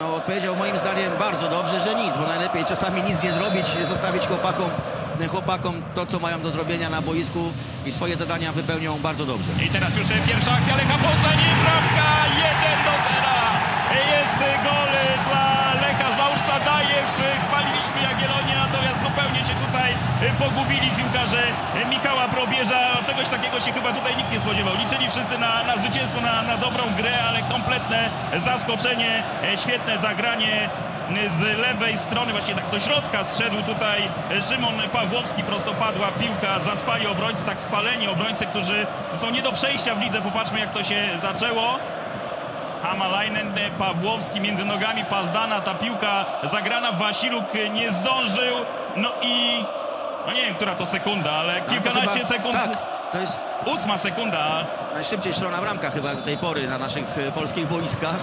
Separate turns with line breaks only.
No, odpowiedział moim zdaniem bardzo dobrze, że nic, bo najlepiej czasami nic nie zrobić, zostawić chłopakom, chłopakom to, co mają do zrobienia na boisku i swoje zadania wypełnią bardzo dobrze.
I teraz już pierwsza akcja Lecha Poznań i bramka 1 do 0. Jest gol dla Lecha Zaursa Dajew. Chwaliliśmy Jagiellonię, natomiast zupełnie się tutaj pogubili piłkarze Michała Probierza. Czegoś takiego się chyba tutaj nikt nie spodziewał. Liczyli wszyscy na, na zwycięstwo, na, na dobrą grę, ale kompletne zaskoczenie, świetne zagranie z lewej strony, właśnie tak do środka zszedł tutaj Szymon Pawłowski, prostopadła piłka, zaspali obrońcy, tak chwaleni obrońcy, którzy są nie do przejścia w lidze. Popatrzmy jak to się zaczęło. Hamalainen, Pawłowski między nogami Pazdana, ta piłka zagrana, Wasiluk nie zdążył, no i no nie wiem, która to sekunda, ale kilkanaście
chyba-
sekund,
Tak, to jest
ósma sekunda,
najszybciej strona bramka chyba do tej pory na naszych e, polskich boiskach.